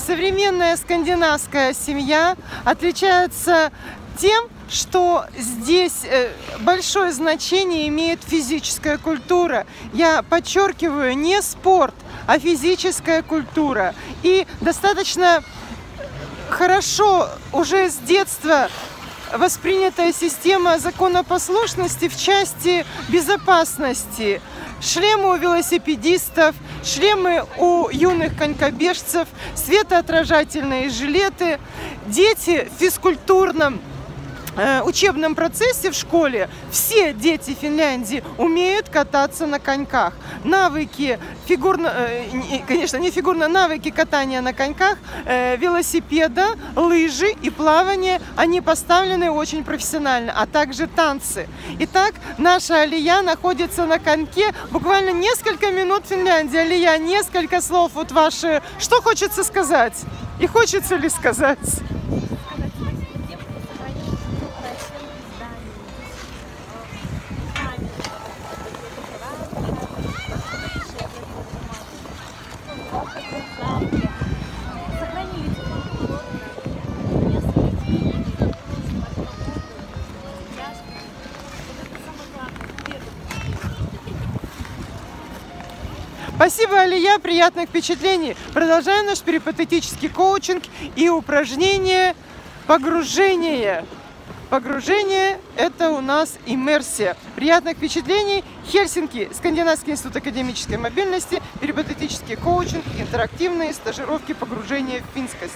современная скандинавская семья отличается тем, что здесь э, большое значение имеет физическая культура. Я подчеркиваю, не спорт, а физическая культура. И достаточно хорошо уже с детства воспринятая система законопослушности в части безопасности. Шлемы у велосипедистов, шлемы у юных конькобежцев, светоотражательные жилеты. Дети в физкультурном учебном процессе в школе все дети Финляндии умеют кататься на коньках. Навыки фигурно, э, конечно, не фигурно, навыки катания на коньках, э, велосипеда, лыжи и плавание, они поставлены очень профессионально, а также танцы. Итак, наша Алия находится на коньке буквально несколько минут в Финляндии. Алия, несколько слов вот ваши. Что хочется сказать? И хочется ли сказать? Спасибо, Алия, приятных впечатлений. Продолжаем наш перипатетический коучинг и упражнение погружение. Погружение – это у нас иммерсия. Приятных впечатлений. Хельсинки, Скандинавский институт академической мобильности, перипатетический коучинг, интерактивные стажировки погружения в финскость.